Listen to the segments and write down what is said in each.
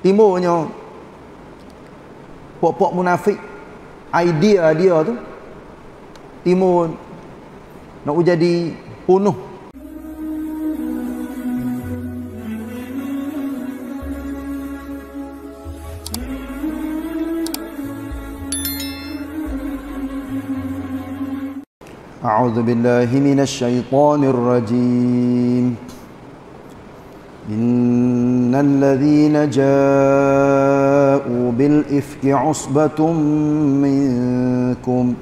timurnya pok-pok munafik idea dia tu timur nak jadi punuh أعوذ بالله من الشيطان الرجيم إن الذين جاءوا بالإفك عصبة منكم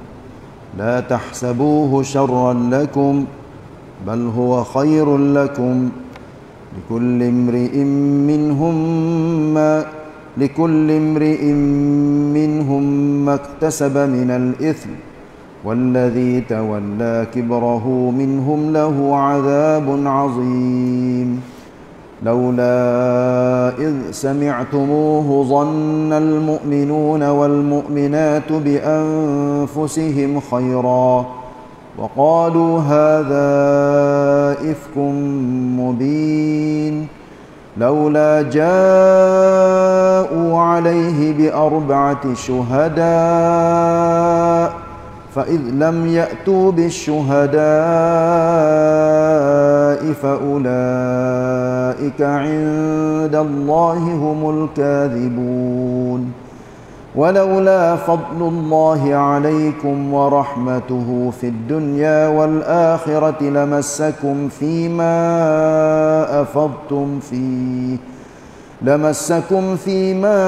لا تحسبوه شرا لكم بل هو خير لكم لكل امرئ منهم ما لكل امرئ منهم ما اكتسب من الإثم والذي تولى كبره منهم له عذاب عظيم لولا إذ سمعتموه ظن المؤمنون والمؤمنات بأنفسهم خيرا وقالوا هذا إفك مبين لولا جاءوا عليه بأربعة شهداء فإذ لم يأتوا بالشهداء فأولئك عند الله هم الكاذبون. ولولا فضل الله عليكم ورحمته في الدنيا والآخرة لمسكم فيما أفضتم فيه لمسكم فيما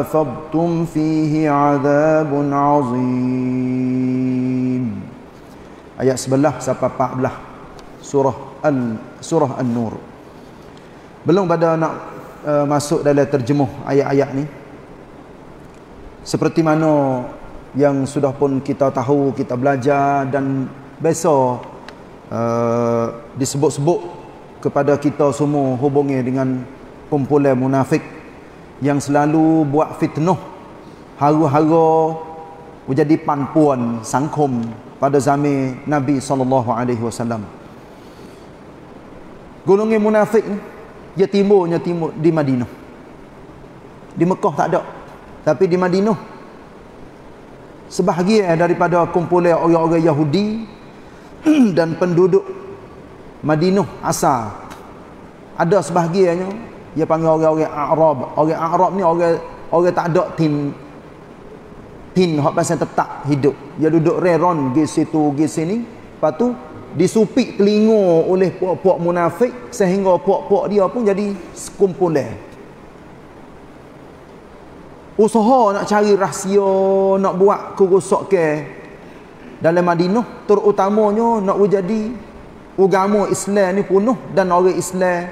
أفضتم فيه عذاب عظيم. ayat 11 sampai 14 surah al surah an-nur belum pada nak uh, masuk dalam terjemuh ayat-ayat ni seperti mana yang sudah pun kita tahu kita belajar dan biasa uh, disebut-sebut kepada kita semua hubungi dengan kumpulan munafik yang selalu buat fitnah haru-haru menjadi panpuan sangkum pada zaman Nabi sallallahu alaihi wasallam. Golongan munafik ni dia timurnya timur di Madinah. Di Mekah tak ada. Tapi di Madinah sebahagian daripada kumpulan orang-orang Yahudi dan penduduk Madinah asal ada sebahagiannya dia panggil orang-orang Arab. Orang Arab ni orang orang tak ada tim tin hak pasal tetap hidup. Dia duduk reron di situ di sini. Lepas tu disupik telinga oleh puak-puak munafik sehingga puak-puak dia pun jadi sekumpulan. Usaha nak cari rahsia, nak buat kerosak ke dalam Madinah terutamanya nak jadi agama Islam ni penuh dan orang Islam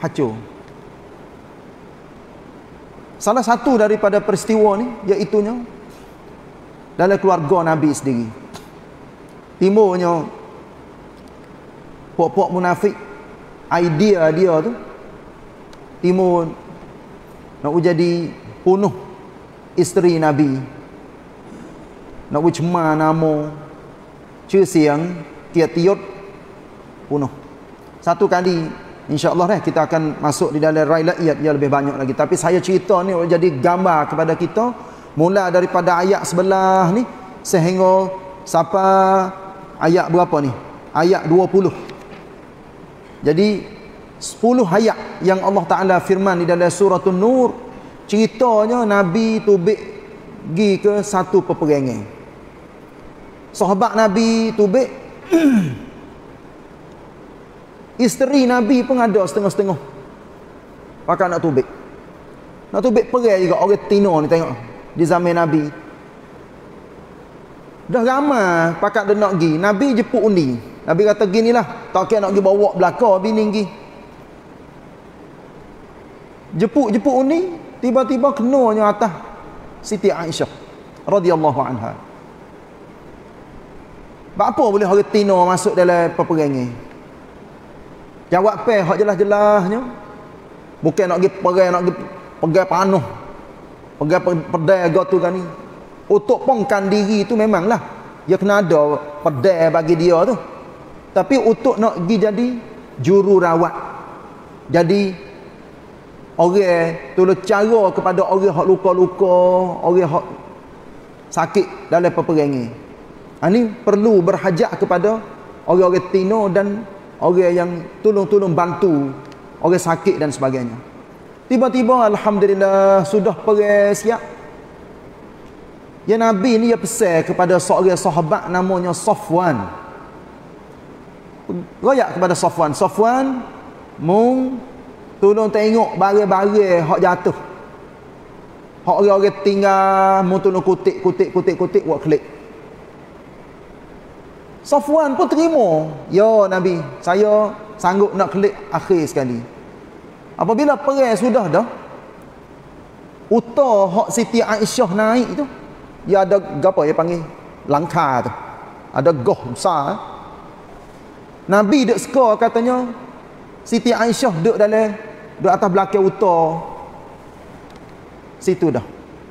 hancur. Salah satu daripada peristiwa ni iaitu dalam keluarga Nabi sendiri. Timurnya puak-puak munafik idea dia tu timur nak jadi punuh isteri Nabi. Nak cemar nama siang tiap-tiap punuh. Satu kali insya-Allah eh, kita akan masuk di dalam rakyat yang lebih banyak lagi. Tapi saya cerita ni jadi gambar kepada kita Mula daripada ayat sebelah ni sehingga sampai ayat berapa ni? Ayat 20. Jadi 10 ayat yang Allah Taala firman di dalam surah An-Nur ceritanya Nabi tu pergi ke satu peperangan. Sahabat Nabi tu Isteri Nabi pun ada setengah-setengah. Pakai nak tubik. Nak tubik perang juga orang Tino ni tengok di zaman Nabi. Dah ramai pakat dia nak pergi. Nabi jepuk undi. Nabi kata ginilah. Tak kira nak pergi bawa belakang bini pergi. Jepuk-jepuk undi. Tiba-tiba kenanya atas Siti Aisyah. radhiyallahu anha. Apa boleh orang Tino masuk dalam peperangan? Jawab apa? Hak jelas-jelasnya. Bukan nak pergi perang, nak pergi pegang panuh Pegang pedai tu kan ni. Untuk pongkan diri tu memanglah. Dia kena ada pedai bagi dia tu. Tapi untuk nak pergi jadi juru rawat. Jadi orang tolong cara kepada orang hak luka-luka orang hak sakit dalam peperangan ha, ini perlu berhajat kepada orang-orang tino dan orang yang tolong-tolong bantu orang sakit dan sebagainya tiba-tiba Alhamdulillah sudah perang siap Ya Nabi ni ya pesan kepada seorang sahabat namanya Safwan. Royak kepada Safwan. Safwan mung tolong tengok barang-barang hak jatuh. Hak orang-orang tinggal mung tolong kutik kutik kutik kutik buat klik. Safwan pun terima. Ya Nabi, saya sanggup nak klik akhir sekali. Apabila perang sudah dah, utah hak Siti Aisyah naik tu, dia ada apa ya panggil? Langkah tu. Ada goh besar eh? Nabi duk suka katanya. Siti Aisyah duduk dalam duduk atas belakang utara situ dah.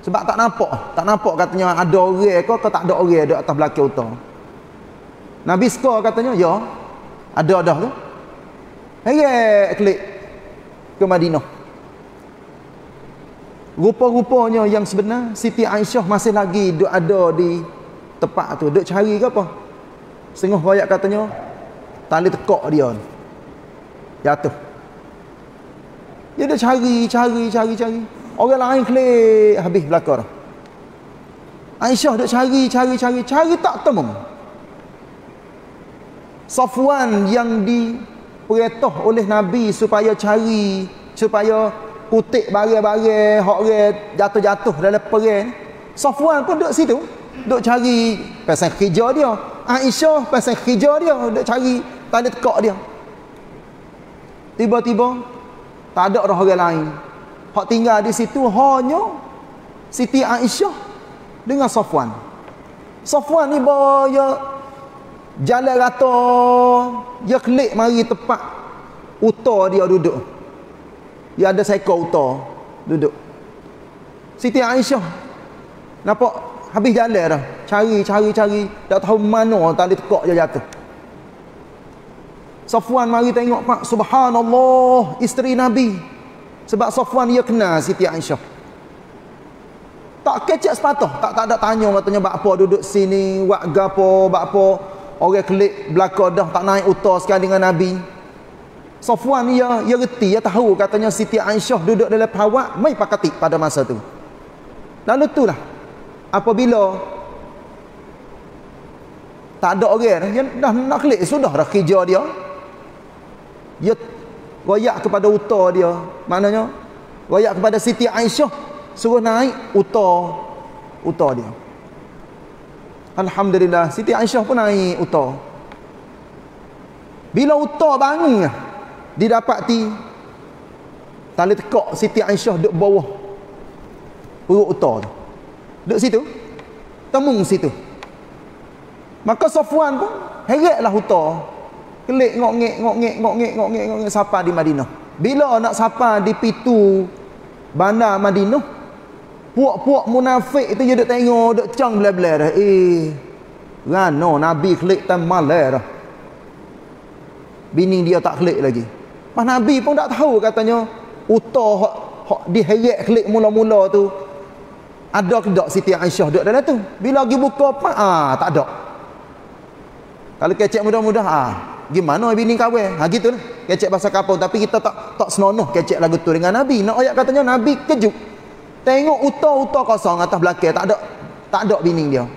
Sebab tak nampak tak nampak katanya ada orang ke tak ada orang duduk atas belakang utara Nabi suka katanya ya ada dah tu. Heret klik ke Madinah Rupa-rupanya yang sebenar Siti Aisyah masih lagi duk ada di tempat tu. Duk cari ke apa? Setengah rakyat katanya tali tekak dia. Jatuh. Dia duk cari, cari, cari, cari. Orang lain klik habis belakang. Aisyah duk cari, cari, cari, cari tak temu. Safwan yang diperintah oleh Nabi supaya cari supaya kutik barang-barang hak orang jatuh-jatuh dalam perang Safwan pun duduk situ duduk cari pasal kerja dia. Aisyah pasal kerja dia duduk cari tanda tekak dia. Tiba-tiba tak ada orang lain. Hak tinggal di situ hanya Siti Aisyah dengan Safwan Safwan ni bawa jalan rata dia klik mari tempat utar dia duduk dia ada seekor uta duduk. Siti Aisyah nampak habis jalan dah. Cari cari cari tak tahu mana tali tekak dia jatuh. Safwan mari tengok pak subhanallah isteri Nabi. Sebab Safwan dia kenal Siti Aisyah. Tak kecek sepatah, tak tak ada tanya katanya bak apa duduk sini, buat gapo, bak apa orang klik belakang dah tak naik uta sekali dengan Nabi. Safwan ni ya, ya reti, ya tahu katanya Siti Aisyah duduk dalam pawak, mai pakati pada masa tu. Lalu itulah, apabila tak ada orang, ya dah nak klik, sudah dah kerja dia. Ya royak kepada uta dia, maknanya royak kepada Siti Aisyah, suruh naik uta, uta dia. Alhamdulillah, Siti Aisyah pun naik uta. Bila uta bangun, didapati tali tekak Siti Aisyah duduk bawah. Perut utar tu. Duduk situ. Temung situ. Maka Safwan pun heretlah utar. Kelik ngok-ngek ngok-ngek ngok-ngek ngok-ngek ngok-ngek sapa di Madinah. Bila nak sapa di pitu bandar Madinah puak-puak munafik itu dia duduk tengok duduk cang belah-belah dah. Eh rano Nabi klik tan malah dah. Bini dia tak klik lagi Pas Nabi pun tak tahu katanya utah hak, hak diheret klik mula-mula tu. Ada ke tak Siti Aisyah? Duduk dalam tu. Bila pergi buka apa ah tak ada. Kalau kecek mudah-mudah ah gimana bini kahwin? Ha gitu lah kecek bahasa kapau tapi kita tak tak senonoh kecek lagu tu dengan Nabi. Nak ayat katanya Nabi kejut. Tengok utah-utah kosong atas belakang. Tak ada tak ada bini dia.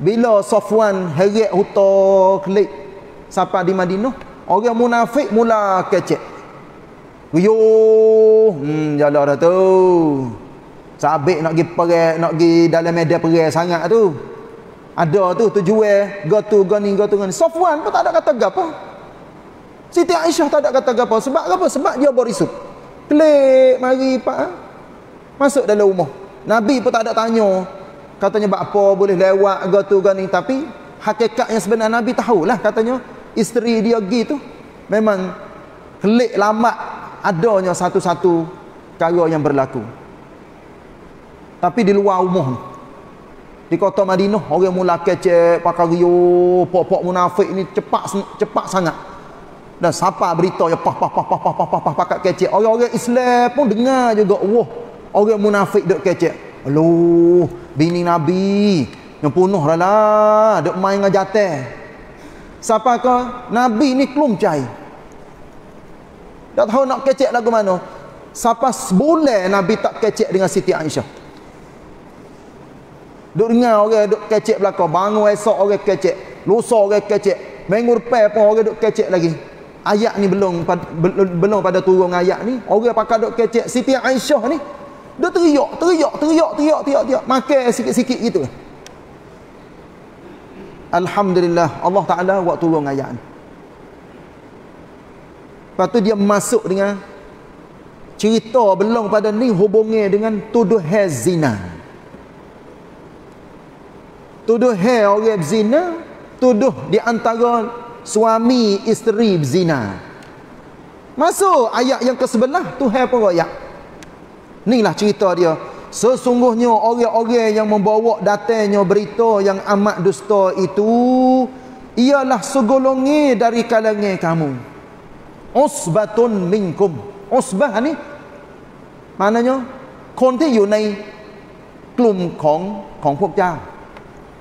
Bila Safwan heret utah klik sampai di Madinah Orang munafik mula kecek. Yo, hmm jalan dah tu. Sabik nak pergi perang, nak pergi dalam medan perang sangat tu. Ada tu tujuan go tu go ni go tu ni. Safwan pun tak ada kata gapo. Siti Aisyah tak ada kata gapo. Sebab apa? Sebab dia berisuk. Klik mari pak. Ha? Masuk dalam rumah. Nabi pun tak ada tanya. Katanya apa boleh lewat go tu go ni tapi hakikatnya sebenarnya Nabi tahulah katanya isteri dia pergi tu memang kelik lama adanya satu-satu cara yang berlaku. Tapi di luar rumah di kota Madinah orang mula kecek pakar yo pok-pok munafik ni cepat cepat sangat. Dan siapa berita ya pah pah pah pah pah pah pah pah pakak kecek? Orang-orang Islam pun dengar juga wah orang munafik dok kecek. Aloh bini Nabi yang punuh lah lah dok main dengan jatah siapa ke nabi ni kelum cai? Tak tahu nak kecek lagu mana? Siapa sebulan nabi tak kecek dengan Siti Aisyah? Duk dengar orang duk kecek belakang. Bangun esok orang kecek. Lusa orang kecek. Minggu depan pun orang duk kecek lagi. Ayat ni belum belum pada turun ayat ni. Orang pakai duk kecek Siti Aisyah ni. Dia teriak teriak teriak teriak teriak teriak. Makan sikit-sikit gitu Alhamdulillah Allah Ta'ala buat turun ayat ni lepas tu dia masuk dengan cerita belum pada ni hubungi dengan tuduh zina tuduh orang zina tuduh di antara suami isteri berzina. Masuk ayat yang ke-11 Tuhan pun royak. Inilah cerita dia. Sesungguhnya orang-orang yang membawa datanya berita yang amat dusta itu ialah segolongi dari kalangan kamu. Usbatun minkum. Usbah ni maknanya คนที่อยู่ในกลุ่มของของพวกเจ้า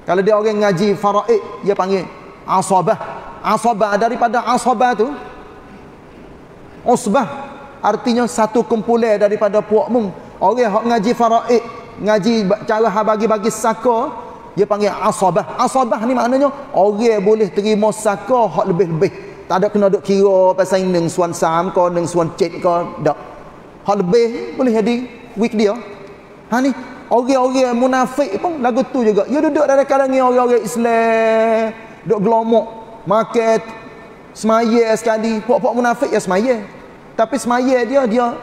kalau dia orang ngaji faraid dia panggil asabah asabah daripada asabah tu usbah artinya satu kumpulan daripada puakmu orang yang ngaji faraid ngaji cara bagi-bagi saka dia panggil asabah. Asabah ni maknanya orang boleh terima saka hak lebih-lebih. Tak ada kena duk kira pasal neng suan sam ko neng suan cek ko dak hak lebih boleh jadi week dia. Ha ni. Orang-orang munafik pun lagu tu juga. Dia duduk dalam kalangan orang-orang Islam duk gelomok market semaya sekali. Puak-puak munafik ya semaya. Tapi semaya dia dia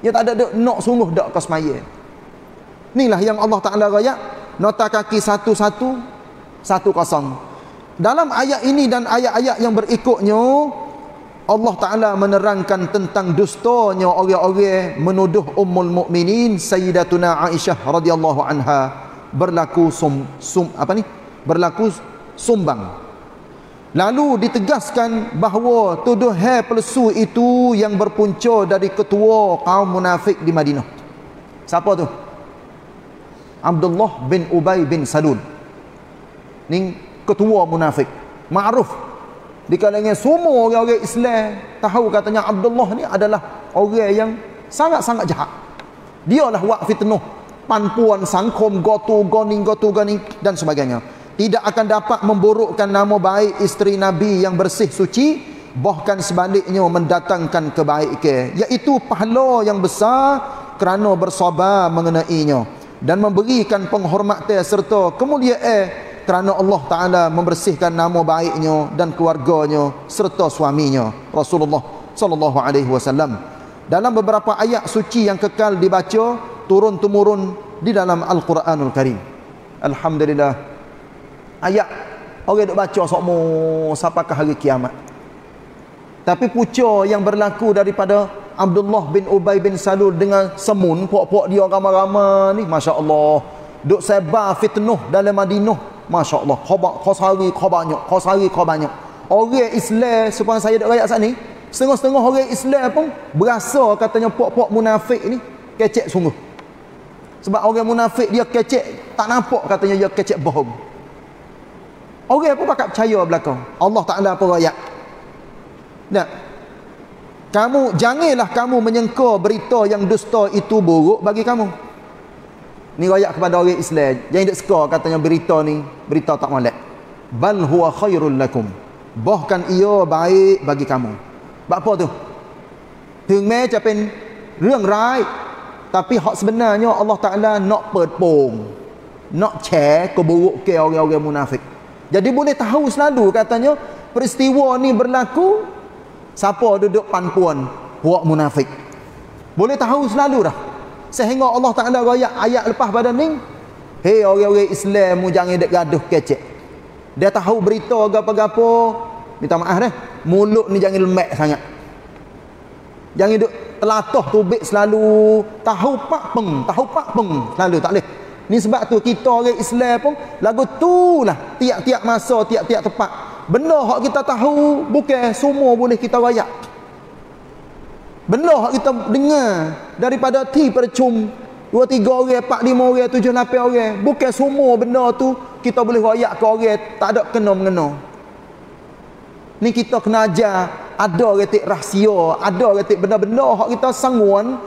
dia tak ada duk nak sungguh dak ke semaya. Inilah yang Allah Taala raya nota kaki satu-satu satu kosong. Dalam ayat ini dan ayat-ayat yang berikutnya Allah Taala menerangkan tentang dustanya orang-orang menuduh ummul mukminin sayyidatuna Aisyah radhiyallahu anha berlaku sum, sum apa ni? Berlaku sumbang Lalu ditegaskan bahawa tuduh hai pelsu itu yang berpunca dari ketua kaum munafik di Madinah. Siapa tu? Abdullah bin Ubay bin Salul. Ni ketua munafik. Ma'ruf. Di kalangan semua orang-orang Islam tahu katanya Abdullah ni adalah orang yang sangat-sangat jahat. Dialah wak fitnah, panpuan sangkom, gotu, goning, gotu, goning dan sebagainya tidak akan dapat memburukkan nama baik isteri Nabi yang bersih suci bahkan sebaliknya mendatangkan kebaikan iaitu pahala yang besar kerana bersabar mengenainya dan memberikan penghormatan serta kemuliaan kerana Allah Taala membersihkan nama baiknya dan keluarganya serta suaminya Rasulullah sallallahu alaihi wasallam. Dalam beberapa ayat suci yang kekal dibaca turun temurun di dalam Al-Quranul Karim. Alhamdulillah ayat orang duk baca sokmo sampai ke hari kiamat. Tapi puca yang berlaku daripada Abdullah bin Ubay bin Salul dengan semun puak-puak dia ramai-ramai ni Masya Allah duk sebar fitnah dalam Madinah Masya Allah khabar khosari banyak khosari banyak. Orang Islam supaya saya duk rakyat sini setengah-setengah orang Islam pun berasa katanya puak-puak munafik ni kecek sungguh. Sebab orang munafik dia kecek tak nampak katanya dia kecek bohong Orang pun pakat percaya belakang. Allah Taala apa ayat. Nah. Kamu janganlah kamu menyengka berita yang dusta itu buruk bagi kamu. Ni ayat kepada orang Islam. Jangan dak suka katanya berita ni berita tak molek. Bal huwa khairul lakum. Bahkan ia baik bagi kamu. Bak apa tu? ถึงแม้จะเป็นเรื่องร้าย tapi hak sebenarnya Allah Taala nak เปิดโปง nak แฉ keburukan orang-orang munafik jadi boleh tahu selalu katanya peristiwa ni berlaku siapa duduk panpuan puak munafik. Boleh tahu selalu dah. Sehingga Allah Taala royak ayat lepas pada ni, hei orang-orang Islam mu jangan dek gaduh kecek. Dia tahu berita gapo-gapo, minta maaf dah. Mulut ni jangan lemak sangat. Jangan duk telatah tubik selalu tahu pak peng, tahu pak peng selalu tak boleh. Ni sebab tu kita orang Islam pun lagu tu lah tiap-tiap masa, tiap-tiap tempat. Benda hak kita tahu bukan semua boleh kita rayak benda hak kita dengar daripada ti percum dua tiga orang empat lima orang tujuh lapan orang bukan semua benda tu kita boleh rayak ke orang tak ada kena mengena. Ni kita kena ajar ada retik rahsia ada retik benda-benda hak kita sangguan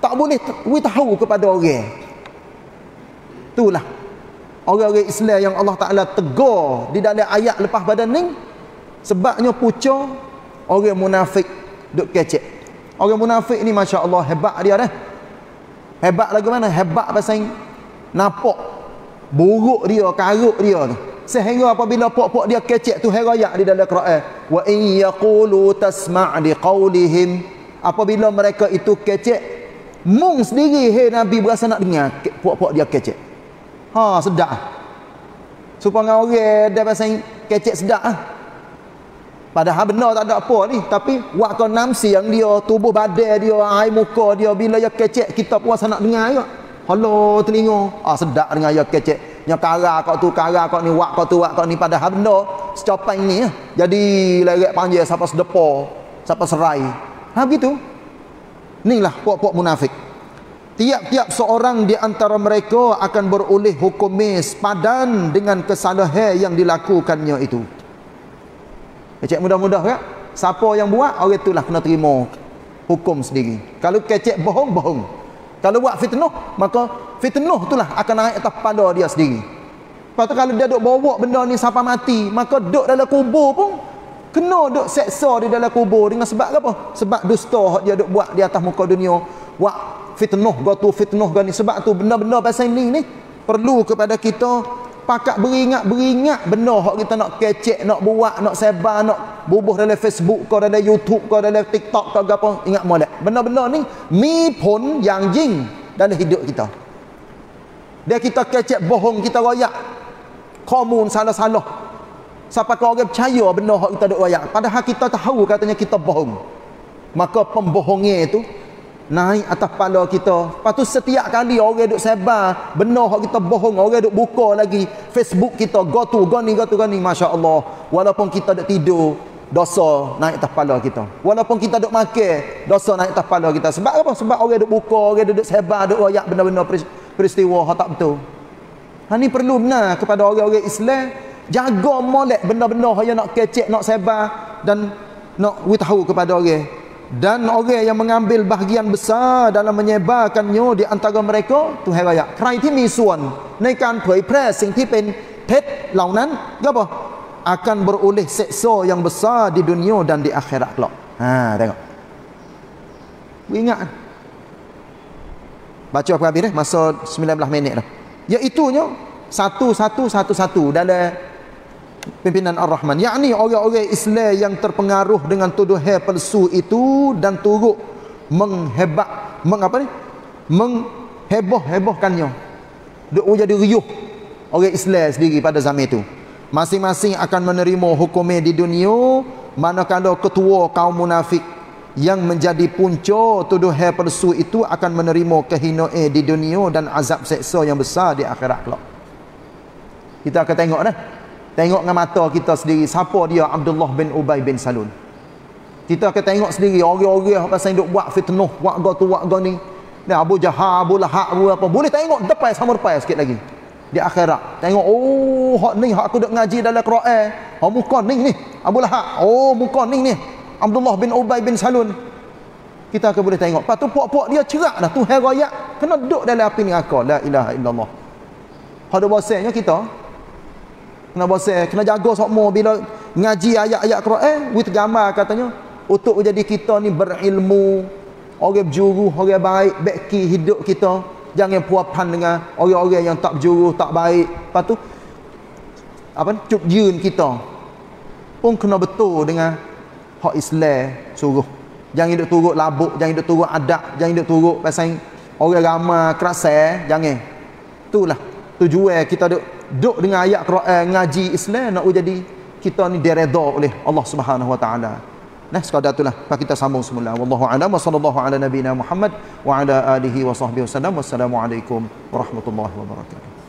tak boleh we tahu kepada orang itulah orang-orang Islam yang Allah Taala tegur di dalam ayat lepas pada ni. Sebabnya puca orang munafik duk kecek. Orang munafik ni masya-Allah hebat dia dah. Hebat lagu mana? Hebat pasal nampak buruk dia karuk dia tu sehingga apabila pok-pok dia kecek tu herayak di dalam Quran wa in yaqulu tasma' liqaulihim apabila mereka itu kecek mung sendiri hey nabi berasa nak dengar. Pok-pok dia kecek ha sedap. Supaya orang dia pasal kecek sedap. Ah padahal benar tak ada apa ni. Tapi waktu namsi yang dia tubuh badan dia air muka dia bila dia kecek kita puasa nak dengar juga halo telinga. Ah sedap dengar dia kecek. Nya kara kau tu kara kau ni wak kau tu wak kau ni. Pada benda secopan ni ya. jadi lerek panjang siapa sedepa siapa serai. Ha begitu. Inilah puak-puak munafik tiap-tiap seorang di antara mereka akan beroleh hukum mis padan dengan kesalahan yang dilakukannya itu kecek mudah-mudah ya siapa yang buat orang itulah kena terima hukum sendiri kalau kecek bohong bohong kalau buat fitnah, maka fitnah itulah akan naik atas kepala dia sendiri. Lepas tu kalau dia duk bawa benda ni sampai mati, maka duk dalam kubur pun kena duk seksa di dalam kubur dengan sebab apa? Sebab dusta dia duk buat di atas muka dunia. Buat fitnah, gatu fitnah gani sebab tu benda-benda pasal ni ni perlu kepada kita pakat beringat-beringat benda hak kita nak kecek, nak buat, nak sebar, nak bubuh dalam Facebook ke dalam YouTube ke dalam TikTok ke apa, ingat molek. Benda-benda ni mi pun yang jing dalam hidup kita. Dia kita kecek bohong, kita royak. Komun salah-salah. Siapa kau orang percaya benda hak kita duk royak. Padahal kita tahu katanya kita bohong. Maka pembohongnya itu naik atas kepala kita. Lepas tu setiap kali orang duk sebar, benar hak kita bohong, orang duk buka lagi Facebook kita, go to, go ni, go to, go ni, Masya Allah. Walaupun kita duk tidur, dosa naik atas kepala kita. Walaupun kita duk makan, dosa naik atas kepala kita. Sebab apa? Sebab orang duk buka, orang duk sebar, duk royak benda-benda peristiwa hak tak betul. Ha ni perlu benar kepada orang-orang Islam jaga molek benda-benda yang nak kecek, nak sebar dan nak tahu kepada orang dan orang yang mengambil bahagian besar dalam menyebarkannya di antara mereka Tuhan raya ใครที่มีส่วนในการเผยแพร่สิ่งที่เป็นเท็จเหล่านั้นก็บอก akan beroleh seksa yang besar di dunia dan di akhirat kelak ha tengok ingat baca apa habis dah masa 19 minit dah iaitu nya satu satu satu satu dalam pimpinan Ar-Rahman. Yakni orang-orang Islam yang terpengaruh dengan tuduhan palsu itu dan turut menghebat mengapa ni? Mengheboh-hebohkannya. Duk jadi riuh orang Islam sendiri pada zaman itu. Masing-masing akan menerima hukumnya di dunia manakala ketua kaum munafik yang menjadi punca tuduhan palsu itu akan menerima kehinaan di dunia dan azab seksa yang besar di akhirat kelak. Kita akan tengok dah Tengok dengan mata kita sendiri siapa dia Abdullah bin Ubay bin Salul. Kita akan tengok sendiri orang-orang apa yang duk buat fitnah, go tu go ni. Ni Abu Jahal, Abu Lahab, Abu apa. Boleh tengok depan sama depan sikit lagi. Di akhirat. Tengok oh hak ni hak aku duk ngaji dalam Quran. Oh muka ni ni. Abu Lahab. Oh muka ni ni. Abdullah bin Ubay bin Salul. Kita akan boleh tengok. Lepas tu puak-puak dia cerak dah. Tuhan raya. Kena duduk dalam api ni. La ilaha illallah. Pada bahasanya kita, kena bosan kena jaga semua bila ngaji ayat-ayat Quran wit gambar katanya untuk jadi kita ni berilmu orang berjuru orang baik beki hidup kita. Jangan puapan dengan orang-orang yang tak berjuru tak baik. Lepas tu apa cuk jun kita pun kena betul dengan hak Islam suruh. Jangan hidup turut labuk jangan hidup turut adab jangan hidup turut pasal orang ramai kerasa jangan. Itulah tujuan kita duk duk dengan ayat Quran ngaji Islam nak jadi kita ni diredha oleh Allah Subhanahu wa taala. Nah sekadar itulah kita sambung semula. Wallahu a'lam wa sallallahu ala nabiyyina Muhammad wa ala alihi wa sahbihi wasallam. Wassalamualaikum warahmatullahi wabarakatuh.